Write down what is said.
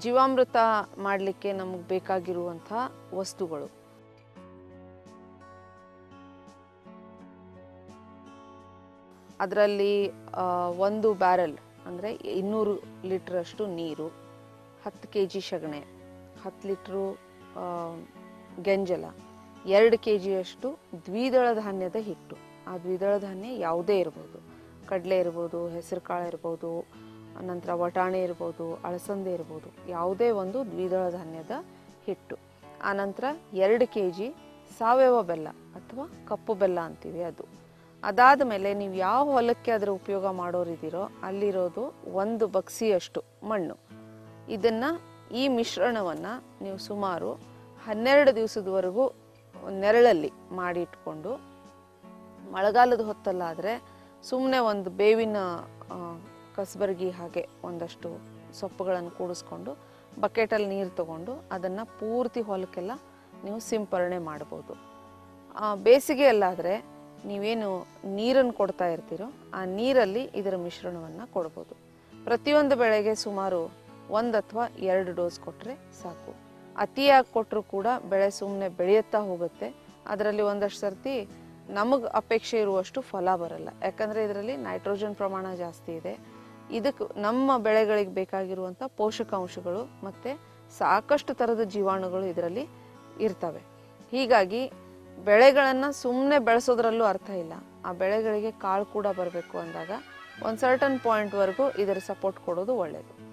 ಜೀವಾಮೃತ ಮಾಡಲಿಕ್ಕೆ ನಮಗೆ ಬೇಕಾಗಿರುವಂಥ ವಸ್ತುಗಳು. ಅದರಲ್ಲಿ ಒಂದು ಬ್ಯಾರಲ್ ಅಂದರೆ ಇನ್ನೂರು ಲೀಟ್ರಷ್ಟು ನೀರು, ಹತ್ತು ಕೆ ಜಿ ಸಗಣೆ ಹತ್ತು ಲೀಟ್ರು ಗೆಂಜಲ, ಎರಡು ಕೆ ಜಿಯಷ್ಟು ದ್ವಿದಳ ಧಾನ್ಯದ ಹಿಟ್ಟು. ಆ ದ್ವಿದಳ ಧಾನ್ಯ ಯಾವುದೇ ಇರ್ಬೋದು. ಕಡಲೆ ಇರ್ಬೋದು ಹೆಸರು ಕಾಳು ಇರ್ಬೋದು ನಂತರ ವಟಾಣಿ ಇರ್ಬೋದು ಅಳಸಂದೆ ಇರ್ಬೋದು, ಯಾವುದೇ ಒಂದು ದ್ವಿದಳ ಧಾನ್ಯದ ಹಿಟ್ಟು. ಆನಂತರ ಎರಡು ಕೆ ಜಿ ಸಾವಯವ ಬೆಲ್ಲ ಅಥವಾ ಕಪ್ಪು ಬೆಲ್ಲ ಅಂತೀವಿ ಅದು. ಅದಾದ ಮೇಲೆ ನೀವು ಯಾವ ಹೊಲಕ್ಕೆ ಅದರ ಉಪಯೋಗ ಮಾಡೋರಿದ್ದೀರೋ ಅಲ್ಲಿರೋದು ಒಂದು ಬಕ್ಸಿಯಷ್ಟು ಮಣ್ಣು. ಇದನ್ನು ಈ ಮಿಶ್ರಣವನ್ನು ನೀವು ಸುಮಾರು ಹನ್ನೆರಡು ದಿವಸದವರೆಗೂ ನೆರಳಲ್ಲಿ ಮಾಡಿಟ್ಕೊಂಡು, ಮಳೆಗಾಲದ ಹೊತ್ತಲ್ಲಾದರೆ ಸುಮ್ಮನೆ ಒಂದು ಬೇವಿನ ಕಸಬರಗಿ ಹಾಗೆ ಒಂದಷ್ಟು ಸೊಪ್ಪುಗಳನ್ನು ಕೂಡಿಸ್ಕೊಂಡು ಬಕೆಟಲ್ಲಿ ನೀರು ತಗೊಂಡು ಅದನ್ನು ಪೂರ್ತಿ ಹೊಲಕ್ಕೆಲ್ಲ ನೀವು ಸಿಂಪರಣೆ ಮಾಡ್ಬೋದು. ಬೇಸಿಗೆಯಲ್ಲಾದರೆ ನೀವೇನು ನೀರನ್ನು ಕೊಡ್ತಾ ಇರ್ತೀರೋ ಆ ನೀರಲ್ಲಿ ಇದರ ಮಿಶ್ರಣವನ್ನು ಕೊಡ್ಬೋದು. ಪ್ರತಿಯೊಂದು ಬೆಳೆಗೆ ಸುಮಾರು ಒಂದು ಅಥವಾ ಎರಡು ಡೋಸ್ ಕೊಟ್ಟರೆ ಸಾಕು. ಅತಿಯಾಗಿ ಕೊಟ್ಟರು ಕೂಡ ಬೆಳೆ ಸುಮ್ಮನೆ ಬೆಳೆಯುತ್ತಾ ಹೋಗುತ್ತೆ. ಅದರಲ್ಲಿ ಒಂದಷ್ಟು ಸರ್ತಿ ನಮಗೆ ಅಪೇಕ್ಷೆ ಇರುವಷ್ಟು ಫಲ ಬರಲ್ಲ. ಯಾಕಂದರೆ ಇದರಲ್ಲಿ ನೈಟ್ರೋಜನ್ ಪ್ರಮಾಣ ಜಾಸ್ತಿ ಇದೆ. ಇದಕ್ಕೆ ನಮ್ಮ ಬೆಳೆಗಳಿಗೆ ಬೇಕಾಗಿರುವಂಥ ಪೋಷಕಾಂಶಗಳು ಮತ್ತು ಸಾಕಷ್ಟು ಥರದ ಜೀವಾಣುಗಳು ಇದರಲ್ಲಿ ಇರ್ತವೆ. ಹೀಗಾಗಿ ಬೆಳೆಗಳನ್ನು ಸುಮ್ಮನೆ ಬೆಳೆಸೋದ್ರಲ್ಲೂ ಅರ್ಥ ಇಲ್ಲ. ಆ ಬೆಳೆಗಳಿಗೆ ಕಾಳು ಕೂಡ ಬರಬೇಕು ಅಂದಾಗ ಒಂದು ಸರ್ಟನ್ ಪಾಯಿಂಟ್ವರೆಗೂ ಇದರ ಸಪೋರ್ಟ್ ಕೊಡೋದು ಒಳ್ಳೆಯದು